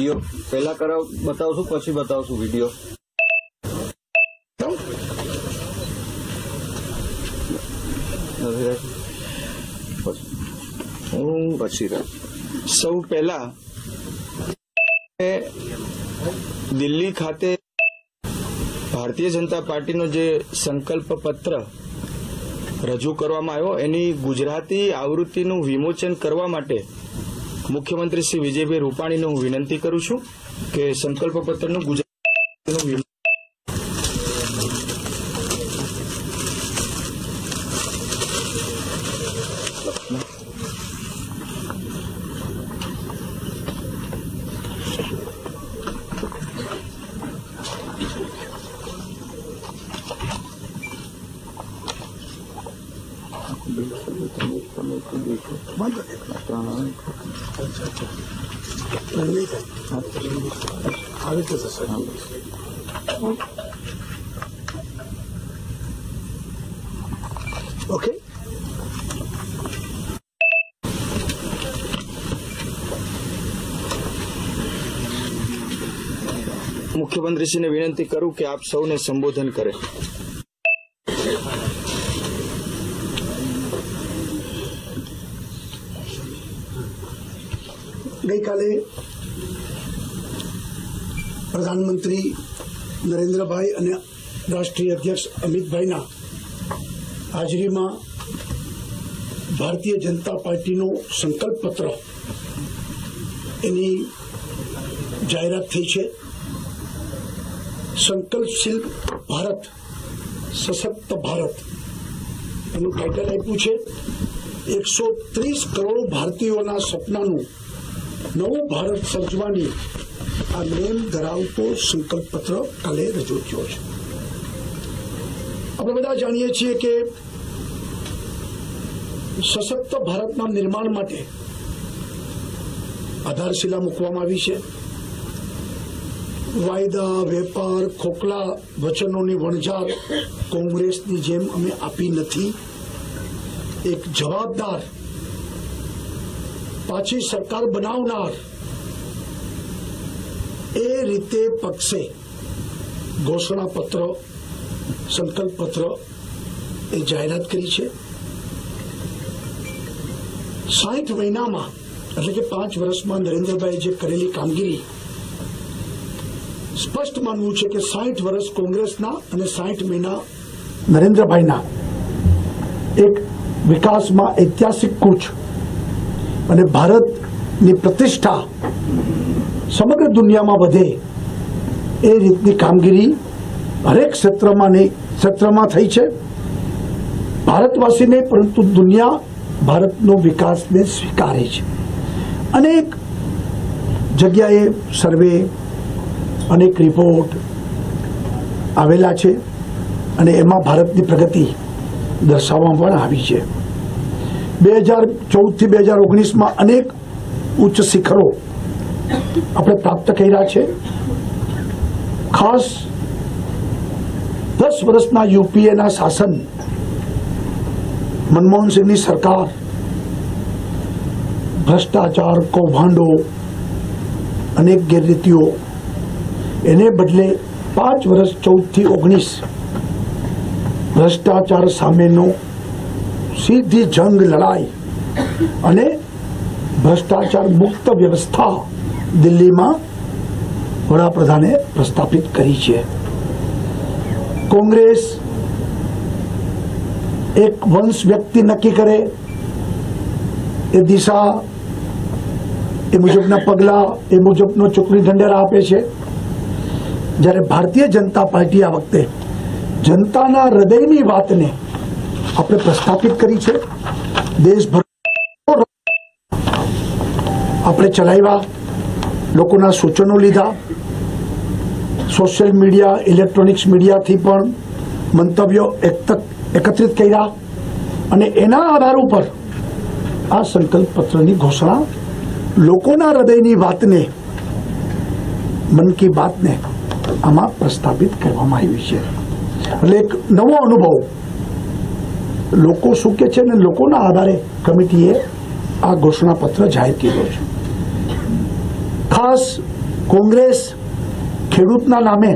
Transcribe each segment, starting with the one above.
Video પહેલા કરાવ, બતાવશું, પછી બતાવશું વીડિયો હું પછી. સૌ પહેલા દિલ્હી ખાતે ભારતીય જનતા પાર્ટીનો જે સંકલ્પ પત્ર રજૂ કરવામાં આવ્યો, એની ગુજરાતી આવૃત્તિનું વિમોચન કરવા માટે મુખ્યમંત્રી શ્રી વિજયભાઈ રૂપાણીને હું વિનંતી કરું છું કે સંકલ્પ પત્રનું ગુજરાતીનું વિમો- ઓકે મુખ્યમંત્રીશ્રીને વિનંતી કરું કે આપ સૌને સંબોધન કરે ગઈકાલે પ્રધાનમંત્રી નરેન્દ્રભાઈ અને રાષ્ટ્રીય અધ્યક્ષ અમિતભાઈના હાજરીમાં ભારતીય જનતા પાર્ટીનો સંકલ્પ પત્ર એની જાહેરાત થઈ છે. સંકલ્પશીલ ભારત, સશક્ત ભારત એનું ટાઇટલ આપ્યું છે. એકસો ત્રીસ કરોડ ભારતીયોના સપનાનું નવું ભારત સર્જવાની આ નેમ ધરાવતો સંકલ્પ પત્ર કાલે રજૂ થયો છે. આપણે બધા જાણીએ છીએ કે સશક્ત ભારતના નિર્માણ માટે આધારશિલા મૂકવામાં આવી છે. વાયદા, વેપાર, ખોખલા, વચનોની વણઝાર કોંગ્રેસની જેમ અમે આપી નથી. એક જવાબદાર પાછી સરકાર બનાવનાર એ રીતે પક્ષે ઘોષણાપત્ર સંકલ્પ પત્ર એ જાહેરાત કરી છે. સાઠ મહિનામાં, એટલે કે પાંચ વર્ષમાં નરેન્દ્રભાઈ જે કરેલી કામગીરી, સ્પષ્ટ માનવું છે કે સાઠ વર્ષ કોંગ્રેસના અને સાઠ મહિના નરેન્દ્રભાઈના એક વિકાસમાં ઐતિહાસિક કૂચ અને ભારતની પ્રતિષ્ઠા સમગ્ર દુનિયામાં વધે એ રીતની કામગીરી હરેક ક્ષેત્રમાં ક્ષેત્રમાં થઈ છે. ભારતવાસીને, પરંતુ દુનિયા ભારતનો વિકાસને સ્વીકારે છે. અનેક જગ્યાએ સર્વે, અનેક રિપોર્ટ આવેલા છે અને એમાં ભારતની પ્રગતિ દર્શાવવામાં પણ આવી છે. બે હજાર ચૌદથી બે હજાર ઓગણીસમાં અનેક ઉચ્ચ શિખરો આપણે પ્રાપ્ત કર્યા છે. ખાસ દસ વર્ષના યુપીએના શાસન મનમોહનસિંહની સરકાર, ભ્રષ્ટાચાર, કૌભાંડો, અનેક ગેરરીતિઓ, એને બદલે પાંચ વર્ષ ચૌદથી ઓગણીસ ભ્રષ્ટાચાર સામેનો સીધી જંગ લડાઈ અને ભ્રષ્ટાચાર મુક્ત વ્યવસ્થા દિલ્હીમાં વડાપ્રધાને પ્રસ્થાપિત કરી છે. કોંગ્રેસ એક વંશ વ્યક્તિ નક્કી કરે. એ દિશા, એ મુજબના પગલા, એ મુજબનો ચૂંટણી ઢંઢેરા આપે છે. જ્યારે ભારતીય જનતા પાર્ટી આ વખતે જનતાના હૃદયની વાતને આપણે પ્રસ્થાપિત કરી છે. દેશભર આપણે ચલાવ્યા. લોકોના સૂચનો લીધા. સોશિયલ મીડિયા ઇલેક્ટ્રોનિક્સ મીડિયાથી પણ મંતવ્યો એકત- એકત્રિત કર્યા. અને એના આધાર ઉપર આ સંકલ્પ પત્રની ઘોષણા લોકોના હૃદયની વાતને, મન કી બાતને આમાં પ્રસ્થાપિત કરવામાં આવી છે. એટલે એક નવો અનુભવ. લોકો શું કે છે ને લોકોના આધારે કમિટીએ આ ઘોષણાપત્ર જાહેર કર્યો છે. ખાસ કોંગ્રેસ ખેડૂતના નામે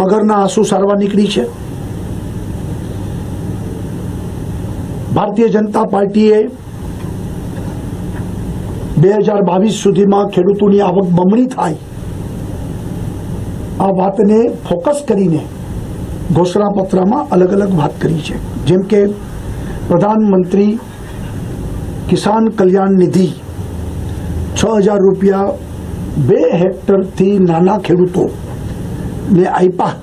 મગરના આંસુ સારવા નીકળી છે. ભારતીય જનતા પાર્ટીએ બે હજાર બાવીસ સુધીમાં ખેડૂતોની આવક બમણી થાય. આ વાતને ફોકસ કરીને ઘોષણાપત્રમાં અલગ અલગ વાત કરી છે. જેમ કે પ્રધાનમંત્રી કિસાન કલ્યાણ નિધિ છ હજાર રૂપિયા બે હેક્ટરથી નાના ખેડૂતોને આપ્યા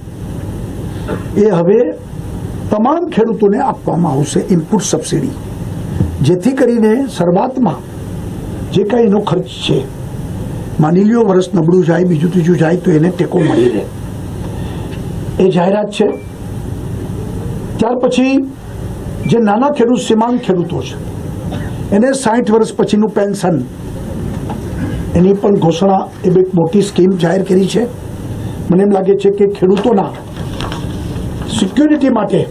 એ હવે તમામ ખેડૂતોને આપવામાં આવશે ઇનપુટ સબસિડી. જેથી કરીને શરૂઆતમાં જે કાંઈ એનો ખર્ચ છે, માની લ્યો વર્ષ નબળું જાય, બીજું ત્રીજું જાય, તો એને ટેકો મળી રહે. એ જાહેરાત છે. ત્યાર પછી જે નાના ખેડૂત, સીમાંત ખેડૂતો છે, એને સાઠ વર્ષ પછીનું પેન્શન એની પણ ઘોષણા એ એક મોટી સ્કીમ જાહેર કરી છે. મને એમ લાગે છે કે ખેડૂતોના સિક્યોરિટી માટે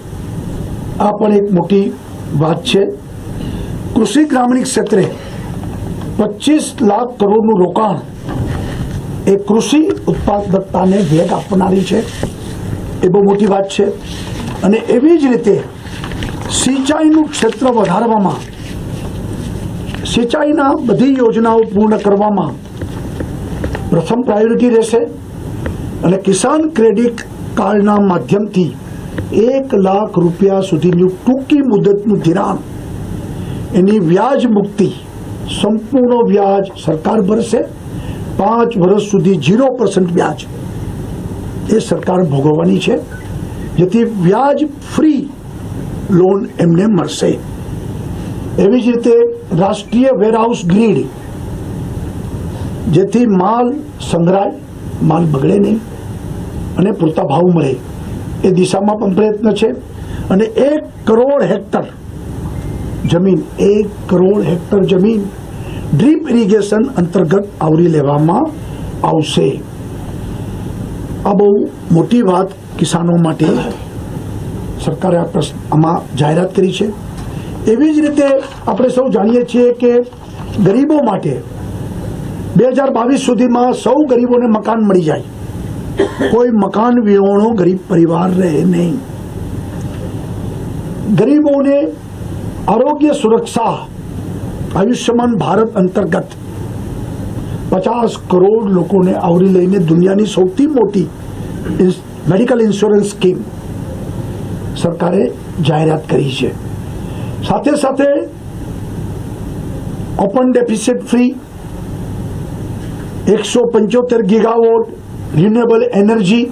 આ પણ એક મોટી વાત છે. કૃષિ ગ્રામીણ ક્ષેત્રે પચીસ લાખ કરોડનું રોકાણ એ કૃષિ ઉત્પાદકતાને વેગ આપનારી છે. એ બહુ મોટી વાત છે. અને એવી જ રીતે સિંચાઈનું ક્ષેત્ર વધારવામાં સિંચાઈના બધી યોજનાઓ પૂર્ણ કરવામાં પ્રથમ પ્રાયોરિટી રહેશે. અને કિસાન ક્રેડિટ કાર્ડના માધ્યમથી એક લાખ રૂપિયા સુધીનું ટૂંકી મુદતનું ધિરાણ. એની વ્યાજ મુક્તિ સંપૂર્ણ વ્યાજ સરકાર ભરશે. પાંચ વર્ષ સુધી ઝીરો પર્સન્ટ વ્યાજ એ સરકાર ભોગવવાની છે. જેથી વ્યાજ ફ્રી લોન એમને મળશે. એવી જ રીતે રાષ્ટ્રીય વેરહાઉસ ગ્રીડ, જેથી માલ સંગ્રહાય, માલ બગડે નહીં અને પૂરતા ભાવ મળે. એ દિશામાં પણ પ્રયત્ન છે. અને એક કરોડ હેક્ટર જમીન, એક કરોડ હેક્ટર જમીન ડ્રીપ ઇરિગેશન અંતર્ગત આવરી લેવામાં આવશે. આ બહુ મોટી વાત કિસાનો માટે સરકારે આ પ્રશ્ન આમાં જાહેરાત કરી છે. એવી જ રીતે આપણે સૌ જાણીએ છીએ કે ગરીબો માટે બે હજાર બાવીસ સુધીમાં સૌ ગરીબોને મકાન મળી જાય. કોઈ મકાન વિહોણો ગરીબ પરિવાર રહે નહીં. ગરીબોને આરોગ્ય સુરક્ષા આયુષ્યમાન ભારત અંતર્ગત પચાસ કરોડ લોકોને આવરી લઈને દુનિયાની સૌથી મોટી મેડિકલ ઇન્સ્યોરન્સ સ્કીમ સરકારે જાહેરાત કરી છે. સાથે સાથે ઓપન ડેફિસિટ ફ્રી એકસો પંચોતેર ગીગાવોટ રિન્યુએબલ એનર્જી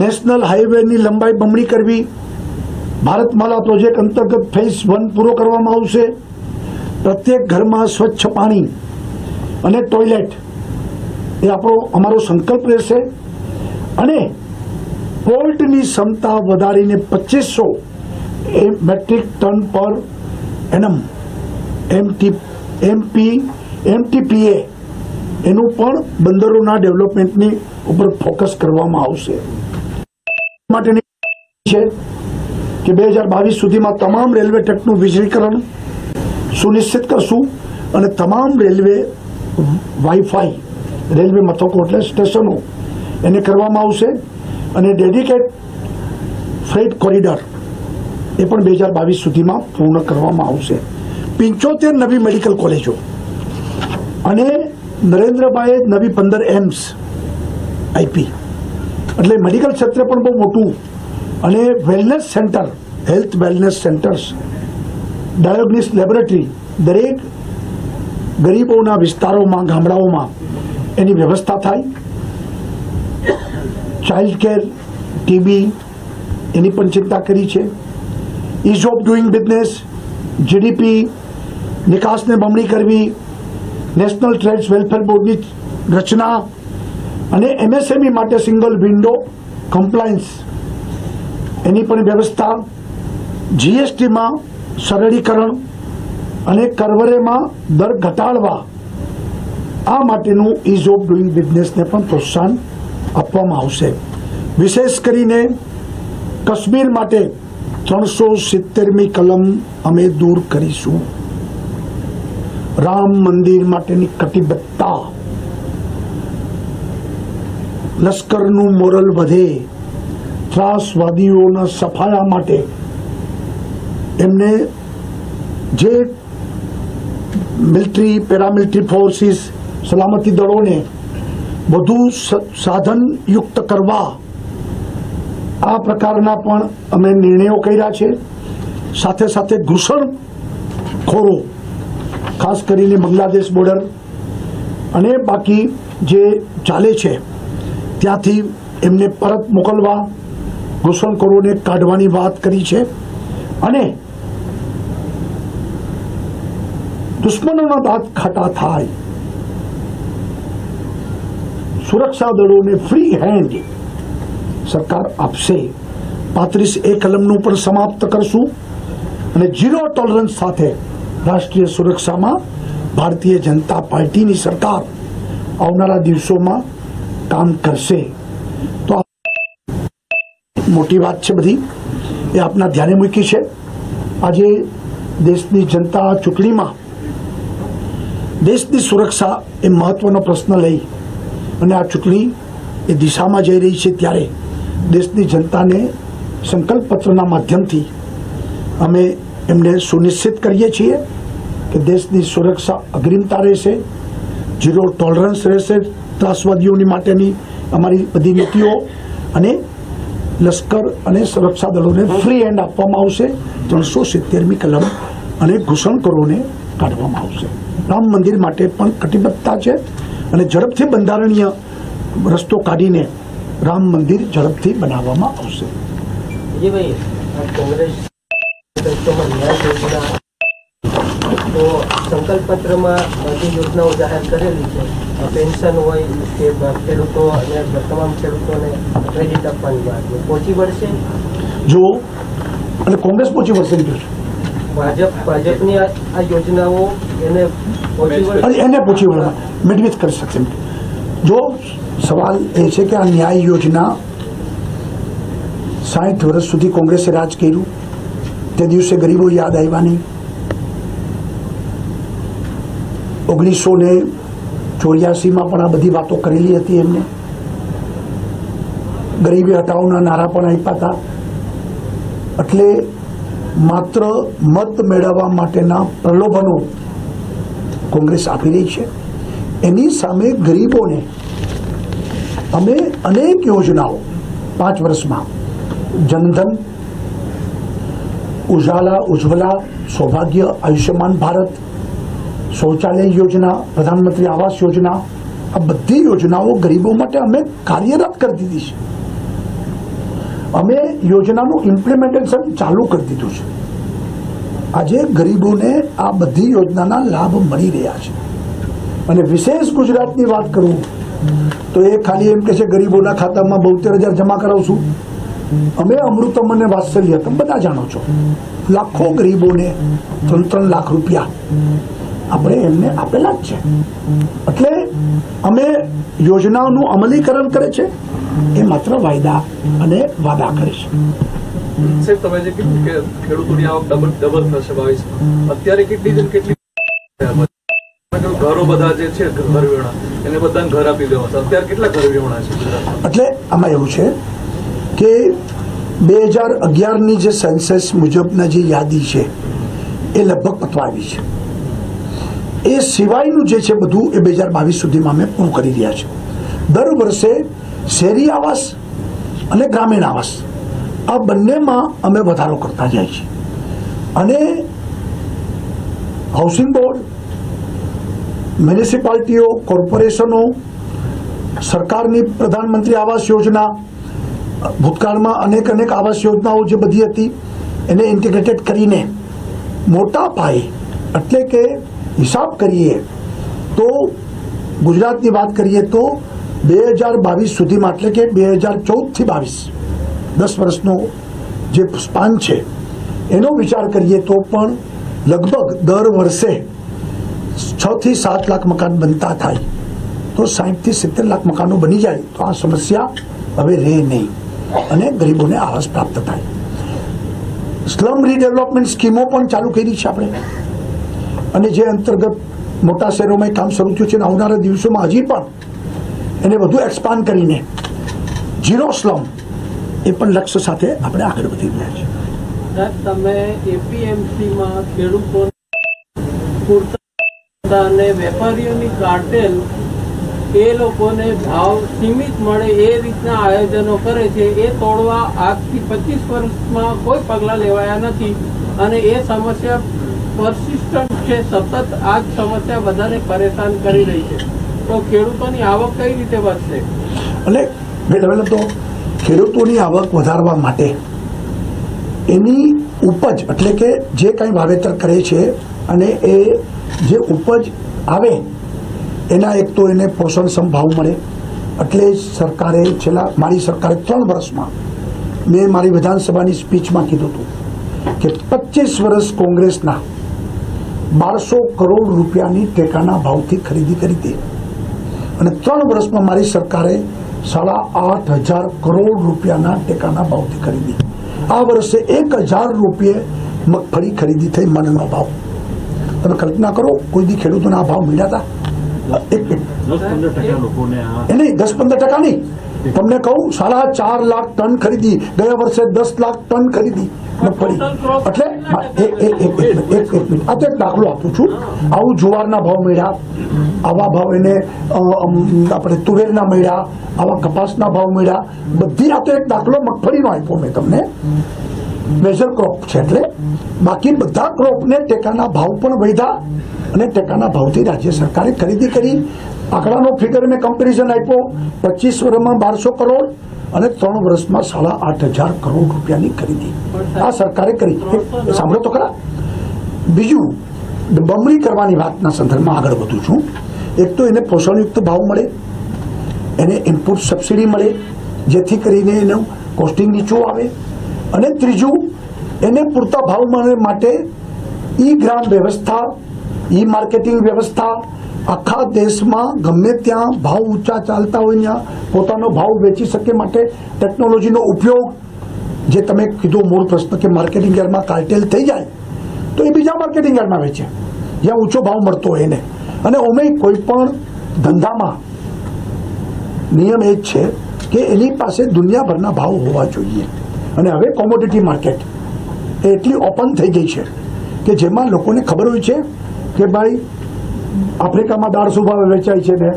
નેશનલ હાઈવેની લંબાઈ બમણી કરવી, ભારતમાલા પ્રોજેક્ટ અંતર્ગત ફેઝ વન પૂરો કરવામાં આવશે. પ્રત્યેક ઘરમાં સ્વચ્છ પાણી અને ટોયલેટ એ આપણો, અમારો સંકલ્પ રહેશે. અને પોર્ટની ક્ષમતા વધારીને પચીસો મેટ્રિક ટન પર એનમ એમટી એમપી એમટીપીએ એનું પણ બંદરોના ડેવલપમેન્ટની ઉપર ફોકસ કરવામાં આવશે. માટેની છે કે બે હજાર બાવીસ સુધીમાં તમામ રેલવે ટ્રેકનું વીજળીકરણ સુનિશ્ચિત કરશું અને તમામ રેલવે વાઈફાઈ રેલવે મથકો એટલે સ્ટેશનો, એને કરવામાં આવશે. અને ડેડિકેટ ફ્રેટ કોરિડોર એ પણ બે હજાર બાવીસ સુધીમાં પૂર્ણ કરવામાં આવશે. પંચોતેર નવી મેડિકલ કોલેજો. અને નરેન્દ્રભાઈએ નવી પંદર એમ્સ આઈપી એટલે મેડિકલ ક્ષેત્રે પણ બહુ મોટું. અને wellness centre, health wellness centres, diagnosis laboratory, દરેક ગરીબોના વિસ્તારોમાં, ગામડાઓમાં એની વ્યવસ્થા થાય. ચાઇલ્ડ કેર, ટીબી, એની પણ ચિંતા કરી છે. Ease of doing business GDP નિકાસને બમણી કરવી નેશનલ ટ્રેડ્સ વેલફેર બોર્ડની રચના અને એમએસએમઈ માટે સિંગલ વિન્ડો કમ્પ્લાયન્સ એની પણ વ્યવસ્થા જીએસટીમાં સરળીકરણ અને કરવરેમાં દર ઘટાડવા આ માટેનું ઇઝ ઓફ ડુઈંગ બિઝનેસને પણ પ્રોત્સાહન આપવામાં આવશે વિશેષ કરીને કાશ્મીર માટે ત્રણસો સિત્તેરમી કલમ અમે દૂર કરીશું. રામ મંદિર માટેની કટિબદ્ધતા. લશ્કરનું મોરલ વધે. ત્રાસવાદીઓના સફાયા માટે એમને જે મિલિટરી, પેરામિલિટરી ફોર્સિસ, સલામતી દળોને વધુ સાધનયુક્ત કરવા આ પ્રકારના પણ અમે નિર્ણયો કર્યા છે. સાથે સાથે ઘૂસણખોરો ખાસ કરીને બાંગ્લાદેશ બોર્ડર અને બાકી જે ચાલે છે, ત્યાંથી એમને પરત મોકલવા ઘૂસણખોરોને કાઢવાની વાત કરી છે. અને દુશ્મનોના દાંત ખાટા થાય. સુરક્ષા દળોને ફ્રી હેન્ડ સરકાર આપશે. પાંત્રીસ એ કલમનું પણ સમાપ્ત કરશું. અને ઝીરો ટોલરન્સ સાથે રાષ્ટ્રીય સુરક્ષામાં ભારતીય જનતા પાર્ટીની સરકાર આવનારા દિવસોમાં કામ કરશે. તો મોટી વાત છે બધી. એ આપના ધ્યાને મૂકી છે. આજે દેશની જનતા ચૂંટણીમાં દેશની સુરક્ષા એ મહત્વનો પ્રશ્ન લઈ અને આ ચૂંટણી એ દિશામાં જઈ રહી છે ત્યારે દેશની જનતાને સંકલ્પ પત્રના માધ્યમથી અમે એમને સુનિશ્ચિત કરીએ છીએ કે દેશની સુરક્ષા અગ્રિમતા રહેશે, ઝીરો ટોલરન્સ રહેશે ત્રાસવાદીઓની માટેની અમારી બધી નીતિઓ અને લશ્કર અને સુરક્ષા દળોને ફ્રી હેન્ડ આપવામાં આવશે, ત્રણસો સિત્તેરમી કલમ અને ઘૂસણખોરોને કાઢવામાં આવશે. રામ મંદિર માટે પણ કટિબદ્ધતા છે અને ઝડપથી બંધારણીય રસ્તો કાઢીને રામ મંદિર ઝડપથી બનાવવામાં આવશે. સંકલ્પ પત્રમાં બધી યોજનાઓ જાહેર કરેલી છે. પેન્શન હોય કે ખેડૂતો અને તમામ ખેડૂતોને ક્રેડિટ આપવાની વાત પહોંચી વળશે? જો અને કોંગ્રેસ પહોંચી વળશે એમ છે. ભાજપ ભાજપની આ યોજનાઓ એને પહોંચી અને એને પહોંચી વળવા મેળવી જ કરી શકશે જો સવાલ એ છે કે આ ન્યાય યોજના સાઠ વર્ષ સુધી કોંગ્રેસે રાજ કર્યું? તે દિવસે ગરીબો યાદ આવ્યા નહીં. ઓગણીસો ને ચોર્યાસીમાં પણ આ બધી વાતો કરેલી હતી એમને. ગરીબી હટાવના નારા પણ આપ્યા હતા. એટલે માત્ર મત મેળવવા માટેના પ્રલોભનો કોંગ્રેસ આપી રહી છે. એની સામે ગરીબોને અમે અનેક યોજનાઓ પાંચ વર્ષમાં, જનધન, ઉજાલા, ઉજ્જવલા, સૌભાગ્ય, આયુષ્યમાન ભારત, શૌચાલય યોજના, પ્રધાનમંત્રી આવાસ યોજના, આ બધી યોજનાઓ ગરીબો માટે અમે કાર્યરત કરી દીધી છે. અમે યોજનાનું ઇમ્પ્લિમેન્ટેશન ચાલુ કરી દીધું છે. આજે ગરીબોને આ બધી યોજનાના લાભ મળી રહ્યા છે. અને વિશેષ ગુજરાતની વાત કરું તો એ ખાલી એમ કે છે, ગરીબોના ખાતામાં બોતેર હજાર જમા કરાવશું અમે અમૃતમ અને વાત્સલ્ય, તમે બધા જાણો છો. લાખો ગરીબોને ત્રણ ત્રણ લાખ રૂપિયા. આપણે એમને આપેલા જ છે. એટલે અમે યોજનાઓનું અમલીકરણ કરે છે, એ માત્ર વાયદા અને વાદા કરે છે. ખેડૂતોની અત્યારે કેટલી કેટલી ઘરો બધા જે છે એને બધાને ઘર આપી દેવા અત્યારે કેટલા ઘર છે એટલે આમાં એવું છે કે બે હજાર અગિયારની જે સેન્સસ મુજબના જે યાદી છે, એ લગભગ પતવા આવી છે. એ સિવાયનું જે છે બધું એ બે હજાર બાવીસ સુધીમાં અમે પૂરું કરી રહ્યા છે. દર વર્ષે શહેરી આવાસ અને ગ્રામીણ આવાસ, આ બંનેમાં અમે વધારો કરતા જાય છે અને હાઉસિંગ બોર્ડ મ્યુનિસિપાલિટીઓ, કોર્પોરેશનો, સરકારની પ્રધાનમંત્રી આવાસ યોજના, ભૂતકાળમાં અનેક અનેક આવાસ યોજનાઓ જે બધી હતી, એને ઇન્ટિગ્રેટેડ કરીને મોટા પાયે, એટલે કે હિસાબ કરીએ તો ગુજરાતની વાત કરીએ તો બે હજાર બાવીસ સુધીમાં, એટલે કે બે હજાર ચૌદથી બાવીસ, દસ વર્ષનો જે સ્પાન છે, એનો વિચાર કરીએ તો પણ લગભગ દર વર્ષે છ થી સાત લાખ મકાન બનતા થાય. તો સાઠથી સિત્તેર લાખ મકાનો બની જાય, તો આ સમસ્યા હવે રહે નહીં અને ગરીબોને આવાસ પ્રાપ્ત થાય. સ્લમ રીડેવલપમેન્ટ સ્કીમો પણ ચાલુ કરી છે આપણે. અને જે અંતર્ગત મોટા શહેરોમાં કામ શરૂ થયું છે અને આવનારા દિવસોમાં હજી પણ એને વધુ એક્સપાન્ડ કરીને ઝીરો સ્લમ એ પણ લક્ષ્ય સાથે આપણે આગળ વધી રહ્યા છીએ. તમે એપીએમસીમાં ખેડૂતો પૂરતા અને વેપારીઓની કાર્ટેલ એ લોકોને ભાવ સીમિત મળે એ રીતના આયોજનો કરે છે. એ તોડવા આજથી પચીસ વર્ષમાં કોઈ પગલાં લેવાયા નથી અને એ સમસ્યા પરસિસ્ટન્ટ છે. સતત આ જ સમસ્યા બધાને પરેશાન કરી રહી છે. તો ખેડૂતોની આવક કઈ રીતે વધશે? એટલે મેડમ તો ખેડૂતોની આવક વધારવા માટે એની ઉપજ, એટલે કે જે કાંઈ વાવેતર કરે છે અને એ જે ઉપજ આવે, એના એક તો એને પોષણક્ષમ ભાવ મળે. એટલે સરકારે છેલ્લા, મારી સરકારે ત્રણ વર્ષમાં મેં મારી વિધાનસભાની સ્પીચમાં કીધું હતું કે પચીસ વર્ષ કોંગ્રેસના બારસો કરોડ રૂપિયાની ટેકાના ભાવથી ખરીદી કરી હતી અને ત્રણ વર્ષમાં મારી સરકારે સાડા આઠ હજાર કરોડ રૂપિયાના ટેકાના ભાવથી ખરીદી. આ વર્ષે એક હજાર રૂપિયે મગફળી ખરીદી થઈ મનનો ભાવ. તમે કલ્પના કરો કોઈ દી ખેડૂતોને આ ભાવ મળ્યા હતા એક એક એ નહીં દસ પંદર ટકા નહીં. તમને કહું સાડા ચાર લાખ ટન ખરીદી. ગયા વર્ષે દસ લાખ ટન ખરીદી. એટલે એક એક એક મિનિટ, એક એક મિનિટ. આ તો એક દાખલો આપું છું. આવું જુવારના ભાવ મળ્યા. આવા ભાવ એને આપણે તુવેરના મળ્યા. આવા કપાસના ભાવ મળ્યા. બધી આ તો એક દાખલો મગફળીનો આપ્યો મેં તમને. મેજર ક્રોપ છે એટલે બાકી બધા ક્રોપને ટેકાના ભાવ પણ વધ્યા અને ટેકાના ભાવથી રાજ્ય સરકારે ખરીદી કરી. આંકડાનો ફિગર મેં કમ્પેરિઝન આપ્યો. પચીસ વર્ષમાં બારસો કરોડ અને ત્રણ વર્ષમાં સાડા આઠ હજાર કરોડ રૂપિયાની ખરીદી. આ સરકારે કરી. સાંભળો તો ખરા. બીજું, બમણી કરવાની વાતના સંદર્ભમાં આગળ વધું છું. એક તો એને પોષણયુક્ત ભાવ મળે, એને ઇનપુટ સબસિડી મળે, જેથી કરીને એનું કોસ્ટિંગ નીચું આવે. અને ત્રીજું, એને પૂરતા ભાવ મળે માટે ઈ ગ્રામ વ્યવસ્થા, ઈ માર્કેટિંગ વ્યવસ્થા આખા દેશમાં ગમે ત્યાં ભાવ ઊંચા ચાલતા હોય ત્યાં પોતાનો ભાવ વેચી શકે માટે ટેકનોલોજીનો ઉપયોગ, જે તમે કીધો મૂળ પ્રશ્ન કે માર્કેટિંગ યાર્ડમાં કાર્ટેલ થઈ જાય, તો એ બીજા માર્કેટિંગ યાર્ડમાં વેચે. જ્યાં ઊંચો ભાવ મળતો હોય એને. અને અમે કોઈ પણ ધંધામાં, નિયમ એ જ છે કે એની પાસે દુનિયાભરના ભાવ હોવા જોઈએ. અને હવે કોમોડિટી માર્કેટ એ એટલી ઓપન થઈ ગઈ છે કે જેમાં લોકોને ખબર હોય છે કે ભાઈ, આફ્રિકામાં દાળ ભાવે વેચાય છે ને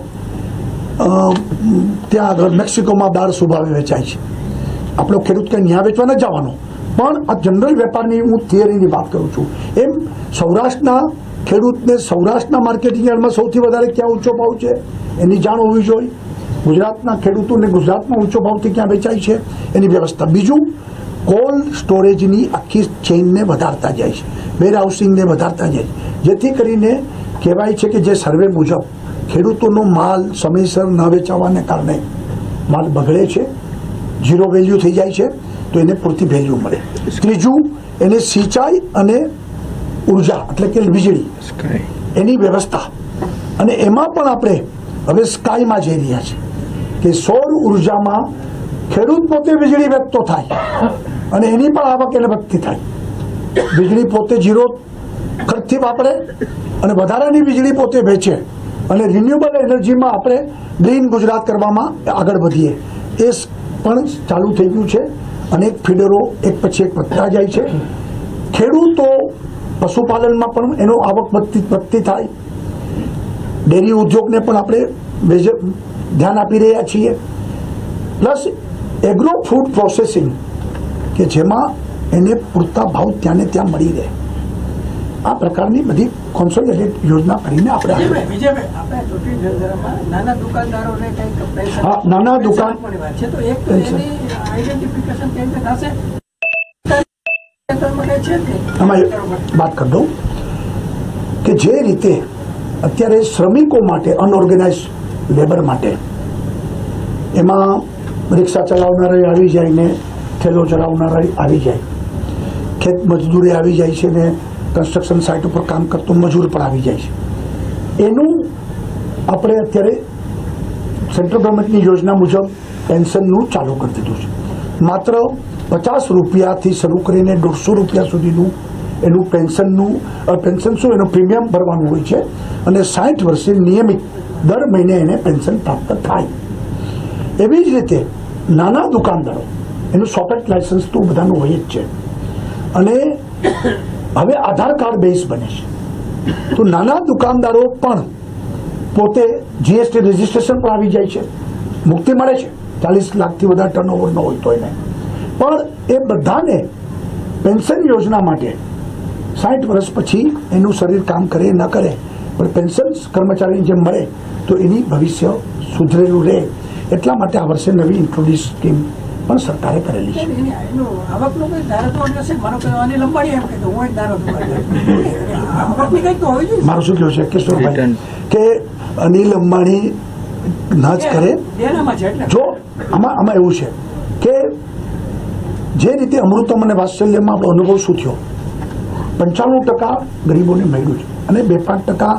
ત્યાં આગળ મેક્સિકોમાં દાળ શું ભાવે વેચાય છે. આપણો ખેડૂત કંઈ ન્યા વેચવા ન જવાનો. પણ આ જનરલ વેપારની હું થિયરીની વાત કરું છું. એમ સૌરાષ્ટ્રના ખેડૂતને સૌરાષ્ટ્રના માર્કેટિંગ યાર્ડમાં સૌથી વધારે ક્યાં ઊંચો ભાવ છે? એની જાણ હોવી જોઈએ. ગુજરાતના ખેડૂતોને ગુજરાતમાં ઊંચો ભાવથી ક્યાં વેચાય છે? એની વ્યવસ્થા. બીજું કોલ્ડ સ્ટોરેજની આખી ચેઇનને વધારતા જાય છે. વેર હાઉસિંગને વધારતા જાય છે. જેથી કરીને કહેવાય છે કે જે સર્વે મુજબ ખેડૂતોનો માલ સમયસર ન વેચાવાને કારણે માલ બગડે છે ઝીરો વેલ્યુ થઈ જાય છે તો એને પૂરતી વેલ્યુ મળે. ત્રીજું એને સિંચાઈ અને ઊર્જા એટલે કે વીજળી એની વ્યવસ્થા. અને એમાં પણ આપણે હવે સ્કાયમાં જઈ રહ્યા છે કે સૌર ઉર્જામાં ખેડૂત પોતે વીજળી વેચતો થાય અને એની પણ આવક એને વધતી થાય. વીજળી પોતે જીરો ખર્ચથી વાપરે અને વધારાની વીજળી પોતે વેચે અને રિન્યુએબલ એનર્જીમાં આપણે ગ્રીન ગુજરાત કરવામાં આગળ વધીએ. એ પણ ચાલુ થઈ ગયું છે. અનેક ફીડરો એક પછી એક વધતા જાય છે. ખેડૂતો પશુપાલનમાં પણ એનો આવક વધતી વધતી થાય. ડેરી ઉદ્યોગને પણ આપણે ધ્યાન આપી રહ્યા છીએ. પ્લસ એગ્રો ફૂડ પ્રોસેસિંગ કે જેમાં એને પૂરતા ભાવ ત્યાં ને ત્યાં મળી રહે. આ પ્રકારની બધી કોન્સોલિડેટ યોજના કરીને આપણે નાના હા, દુકાન- વાત કરી દઉં કે જે રીતે અત્યારે શ્રમિકો માટે અનઓર્ગેનાઇઝ લેબર માટે. એમાં રિક્ષા ચલાવનારા આવી જાય ને ઠેલો ચલાવનારા આવી જાય. ખેત મજદૂરે આવી જાય છે ને કન્સ્ટ્રક્શન સાઇટ ઉપર કામ કરતો મજૂર પણ આવી જાય છે. એનું આપણે અત્યારે સેન્ટ્રલ ગવર્મેન્ટની યોજના મુજબ પેન્શનનું ચાલુ કરી દીધું છે. માત્ર પચાસ રૂપિયાથી શરૂ કરીને દોઢસો રૂપિયા સુધીનું એનું પેન્શનનું પેન્શન શું એનું પ્રીમિયમ ભરવાનું હોય છે અને સાઠ વર્ષે નિયમિત દર મહિને એને પેન્શન પ્રાપ્ત થાય. એવી જ રીતે નાના દુકાનદારો, એનું સોકેટ લાયસન્સ તો બધાનું હોય જ છે. અને હવે આધાર કાર્ડ બેઝ બને છે. તો નાના દુકાનદારો પણ પોતે જીએસટી રજીસ્ટ્રેશન પણ આવી જાય છે. મુક્તિ મળે છે. ચાલીસ લાખથી વધારે ટર્નઓવર ન હોય તો એને. પણ એ બધાને પેન્શન યોજના માટે સાઠ વર્ષ પછી એનું શરીર કામ કરે, ન કરે, પણ પેન્શન કર્મચારીને જેમ મળે તો એની ભવિષ્ય સુધરેલું રહે. એટલા માટે આ વર્ષે નવી ઇન્ટ્રોડ્યુસ સ્કીમ પણ સરકારે કરેલી છે. આવકનું કંઈ એમ હું એક તો મારું શું કહેવું છે કિશોરભાઈ કે અનિલ અંબાણી ના જ કરે? જો આમાં આમાં એવું છે કે જે રીતે અમૃતમ અને વાત્સલ્યમાં આપણો અનુભવ શું થયો? પંચાણું ટકા ગરીબોને મળ્યું છે અને બે પાંચ ટકા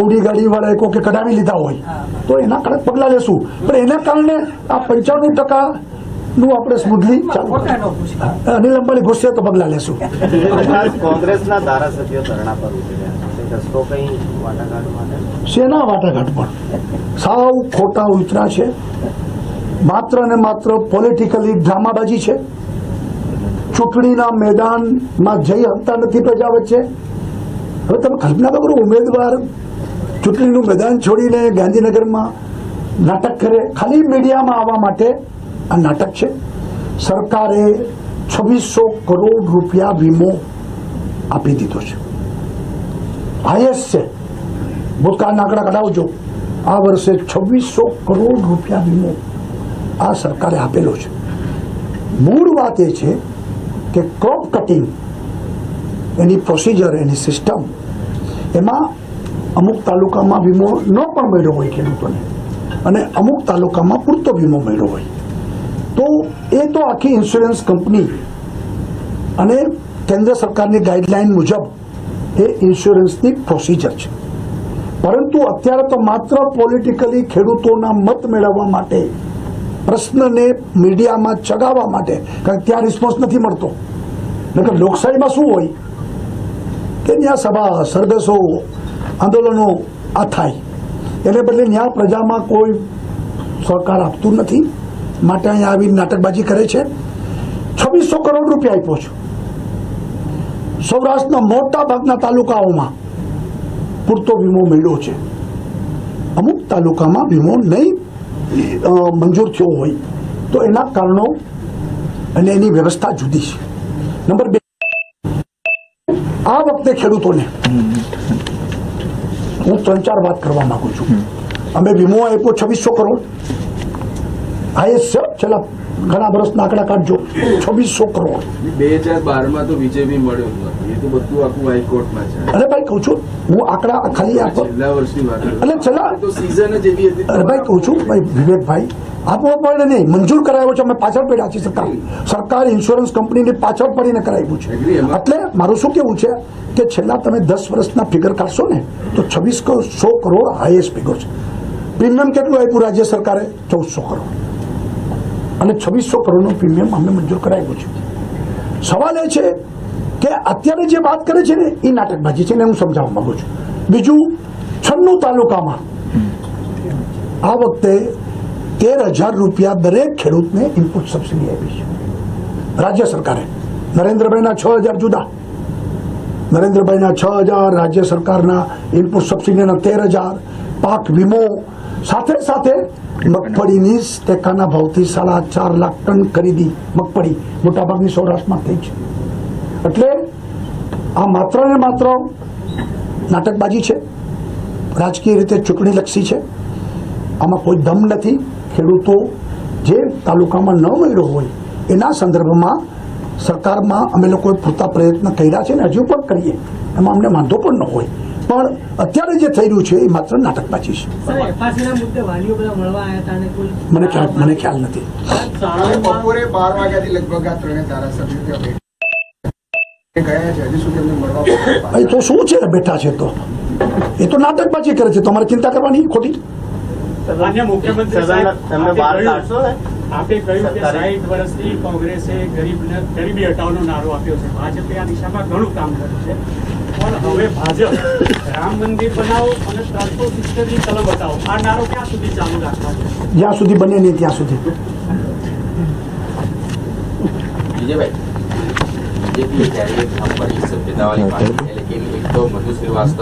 અવડી ગાડી વાળા કોઈ કઢાવી લીધા હોય. તો એના કડક પગલાં લેશું. પણ એના કારણે આ પંચાણું ટકા નું આપણે સ્મૂથલી ચાલુ અનિલ અંબાણી ગુસ્સે તો પગલાં લેશું. કોંગ્રેસના ધારાસભ્યો ધરણા પર વાટાઘાટ શેના વાટાઘાટ પણ સાવ ખોટા ઉતરા છે. માત્ર ને માત્ર પોલિટિકલી ડ્રામાબાજી છે. ચૂંટણીના મેદાનમાં જઈ હકતા નથી પ્રજા વચ્ચે હવે તમે કલ્પના કરો ઉમેદવાર ચૂંટણીનું મેદાન છોડીને ગાંધીનગરમાં નાટક કરે. ખાલી મીડિયામાં આવવા માટે આ નાટક છે. સરકારે છવ્વીસો કરોડ રૂપિયા વીમો આપી દીધો છે. હાઈએસ્ટ છે. ભૂતકાળના આંકડા કઢાવજો. આ વર્ષે છવ્વીસો કરોડ રૂપિયા વીમો આ સરકારે આપેલો છે. મૂળ વાત એ છે કે ક્રોપ કટિંગ એની પ્રોસિજર એની સિસ્ટમ એમાં અમુક તાલુકામાં વીમો ન પણ મળ્યો હોય ખેડૂતોને. અને અમુક તાલુકામાં પૂરતો વીમો મળ્યો હોય. તો એ તો આખી ઇન્સ્યોરન્સ કંપની અને કેન્દ્ર સરકારની ગાઈડલાઈન મુજબ એ ઇન્સ્યોરન્સની પ્રોસિજર છે. પરંતુ અત્યારે તો માત્ર પોલિટિકલી ખેડૂતોના મત મેળવવા માટે, પ્રશ્નને મીડિયામાં ચગાવવા માટે, કારણ ત્યાં રિસ્પોન્સ નથી મળતો. નકર લોકશાહીમાં શું હોય? કે ત્યાં સભા, સરઘસો આંદોલનો આ થાય. એને બદલે ત્યાં પ્રજામાં કોઈ સહકાર આપતું નથી. માટે અહીંયા આવી નાટકબાજી કરે છે. છવ્વીસો કરોડ રૂપિયા આપ્યો છું. સૌરાષ્ટ્રના મોટા ભાગના તાલુકાઓમાં પૂરતો વીમો મળ્યો છે. અમુક તાલુકામાં વીમો નહીં મંજૂર થયો હોય. તો એના કારણો અને એની વ્યવસ્થા જુદી છે. નંબર બે, આ વખતે ખેડૂતોને હું ત્રણ ચાર વાત કરવા માંગુ છું. અમે વીમો આપ્યો છવ્વીસો કરોડ. હાઈએસ્ટ છેલ્લા ઘણા વર્ષના આંકડા કાઢજો. છવ્વીસો કરોડ. બે હજાર બારમાં તો બીજેપી મળ્યો અરે ભાઈ કહું છું હું આંકડા ખાલી આપ. છેલ્લા વર્ષની વાત. એટલે છેલ્લા- અરે ભાઈ કહું છું ભાઈ વિવેકભાઈ આપવો પડે નહીં મંજૂર કરાવ્યો છે અમે પાછળ પડ્યા છીએ સરકાર. સરકાર ઇન્સ્યોરન્સ કંપનીની પાછળ પડીને કરાવ્યું છે. એટલે મારું શું કેવું છે કે છેલ્લા તમે દસ વર્ષના ફિગર કાઢશો ને તો છવ્વીસ સો કરોડ હાઈએસ્ટ ફિગર છે. પ્રીમિયમ કેટલું આપ્યું રાજ્ય સરકારે? ચૌદસો કરોડ. અને છવ્વીસો કરોડનું પ્રીમિયમ અમને મંજૂર કરાવ્યું છે. સવાલ એ છે કે અત્યારે જે વાત કરે છે ને એ નાટકબાજી છે ને હું સમજાવવા માંગુ છું. બીજું છન્નું તાલુકામાં આ વખતે તેર હજાર રૂપિયા દરેક ખેડૂતને ઇનપુટ સબસિડી આપી છે. રાજ્ય સરકારે. નરેન્દ્રભાઈના છ હજાર જુદા. નરેન્દ્રભાઈના છ હજાર, રાજ્ય સરકારના ઇનપુટ સબસિડીના તેર હજાર. પાક વીમો. સાથે સાથે મગફળીની ટેકાના ભાવથી સાડા ચાર લાખ ટન ખરીદી મગફળી મોટાભાગની સૌરાષ્ટ્રમાં થઈ છે. એટલે આ માત્ર ને માત્ર નાટકબાજી છે. રાજકીય રીતે ચૂંટણીલક્ષી છે. આમાં કોઈ દમ નથી. ખેડૂતો જે તાલુકામાં ન મળ્યો હોય એના સંદર્ભમાં સરકારમાં અમે લોકોએ પૂરતા પ્રયત્ન કર્યા છે ને હજુ પણ કરીએ. એમાં અમને વાંધો પણ ન હોય. પણ અત્યારે જે થઈ રહ્યું છે એ માત્ર નાટકબાજી છે. મને ખ્યાલ મને ખ્યાલ નથી. બપોરે બાર વાગ્યાથી લગભગ આ ત્રણે ધારાસભ્યો ત્યાં બેઠા ગયા છે હજી સુધી એમને મળવા પહોંચ્યા એ તો શું છે બેઠા છે તો? એ તો નાટકબાજી કરે છે. તમારે ચિંતા કરવાની ખોટી? માન્ય મુખ્યમંત્રી સાહેબ આપે કહ્યું કે સાહીઠ વર્ષથી કોંગ્રેસે ગરીબને ગરીબી હટાવવાનો નારો આપ્યો છે. ભાજપે આ દિશામાં ઘણું કામ કર્યું છે. પણ હવે ભાજપ રામ મંદિર બનાવો અને ત્રણસો સિત્તેરની કલમ બતાવો આ નારો ક્યાં સુધી ચાલુ રાખવાનો જ્યાં સુધી બને નહીં ત્યાં સુધી. બીજેભાઈ બીજેપી ત્યારે સભ્યતાવાળી પાર્ટી એટલે એક તો મધુ શ્રીવાસ્તવ